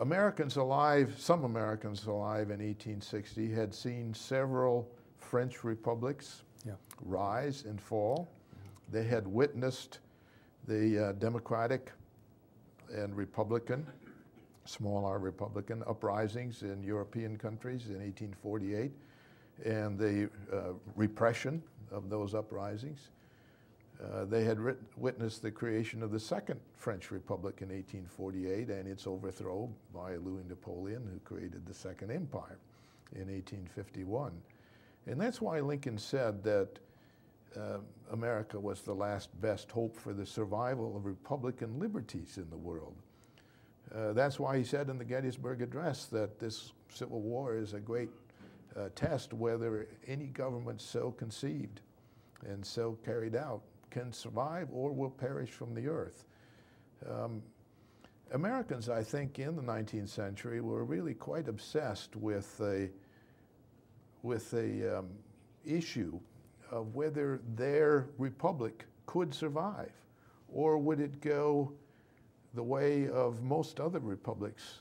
Americans alive, some Americans alive in 1860 had seen several French republics Yeah. rise and fall. They had witnessed the uh, Democratic and Republican, small r Republican, uprisings in European countries in 1848 and the uh, repression of those uprisings. Uh, they had writ- witnessed the creation of the Second French Republic in 1848 and its overthrow by Louis Napoleon, who created the Second Empire in 1851. And that's why Lincoln said that uh, America was the last best hope for the survival of Republican liberties in the world. Uh, that's why he said in the Gettysburg Address that this Civil War is a great uh, test whether any government so conceived and so carried out can survive or will perish from the earth. Um, Americans, I think, in the 19th century were really quite obsessed with a, with a um, issue of whether their republic could survive or would it go the way of most other republics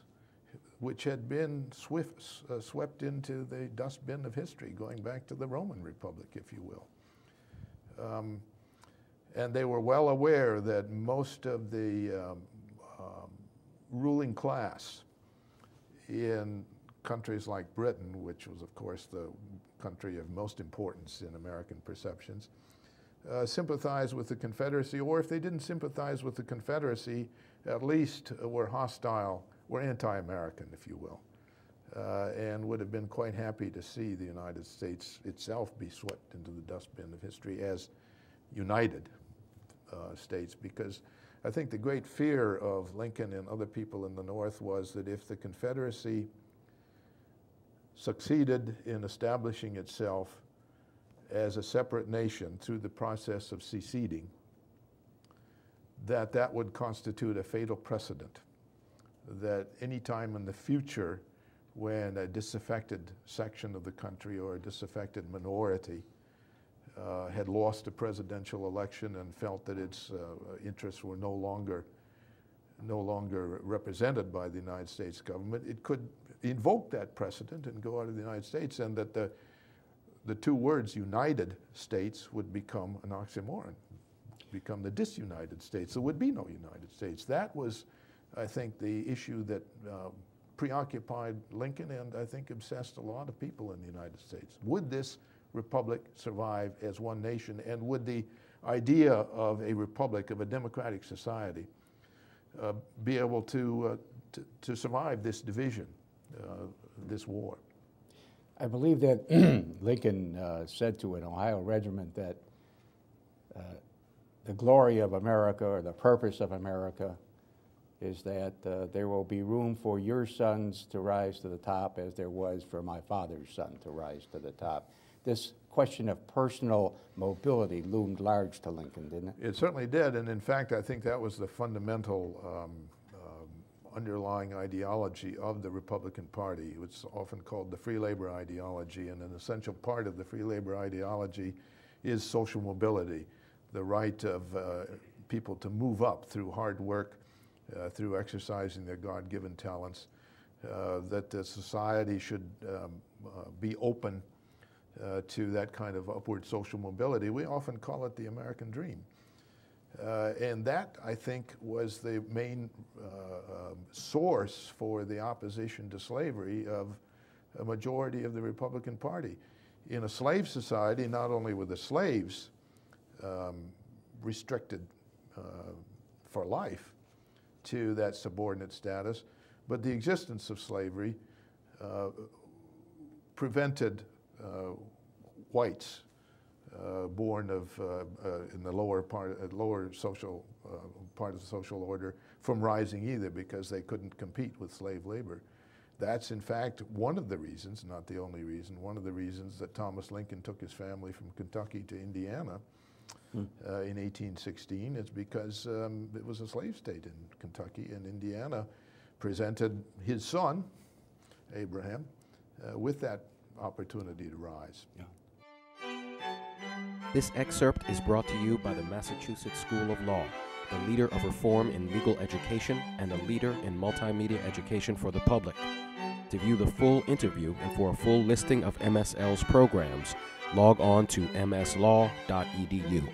which had been swift, uh, swept into the dustbin of history, going back to the Roman Republic, if you will. Um, and they were well aware that most of the um, um, ruling class in countries like Britain, which was, of course, the country of most importance in American perceptions, uh, sympathized with the Confederacy, or if they didn't sympathize with the Confederacy, at least were hostile, were anti-American, if you will, uh, and would have been quite happy to see the United States itself be swept into the dustbin of history as united uh, states, because I think the great fear of Lincoln and other people in the North was that if the Confederacy succeeded in establishing itself as a separate nation through the process of seceding, that that would constitute a fatal precedent. That any time in the future when a disaffected section of the country or a disaffected minority had lost a presidential election and felt that its uh, interests were no longer no longer represented by the United States government, it could invoke that precedent and go out of the United States, and that the the two words United States would become an oxymoron, become the disunited states. There would be no United States. That was, I think, the issue that uh, preoccupied Lincoln and I think obsessed a lot of people in the United States. Would this republic survive as one nation? And would the idea of a republic, of a democratic society, uh, be able to, uh, to, to, survive this division, uh, this war? I believe that Lincoln uh, said to an Ohio regiment that uh, the glory of America or the purpose of America is that uh, there will be room for your sons to rise to the top as there was for my father's son to rise to the top. This question of personal mobility loomed large to Lincoln, didn't it? It certainly did, and in fact, I think that was the fundamental um, underlying ideology of the Republican Party. It's often called the free labor ideology, and an essential part of the free labor ideology is social mobility, the right of uh, people to move up through hard work, uh, through exercising their God-given talents, uh, that the society should um, uh, be open uh, to that kind of upward social mobility. We often call it the American dream. Uh, and that, I think, was the main uh, um, source for the opposition to slavery of a majority of the Republican Party. In a slave society, not only were the slaves um, restricted uh, for life to that subordinate status, but the existence of slavery uh, prevented whites uh, born of uh, uh, in the lower part, lower social part of the social order from rising either because they couldn't compete with slave labor. That's in fact one of the reasons, not the only reason, one of the reasons that Thomas Lincoln took his family from Kentucky to Indiana hmm. uh, in 1816 is because um, it was a slave state in Kentucky and Indiana presented his son, Abraham, uh, with that opportunity to rise. Yeah. This excerpt is brought to you by the Massachusetts School of Law. the leader of reform in legal education and a leader in multimedia education for the public. To view the full interview and for a full listing of MSL's programs, log on to mslaw.edu.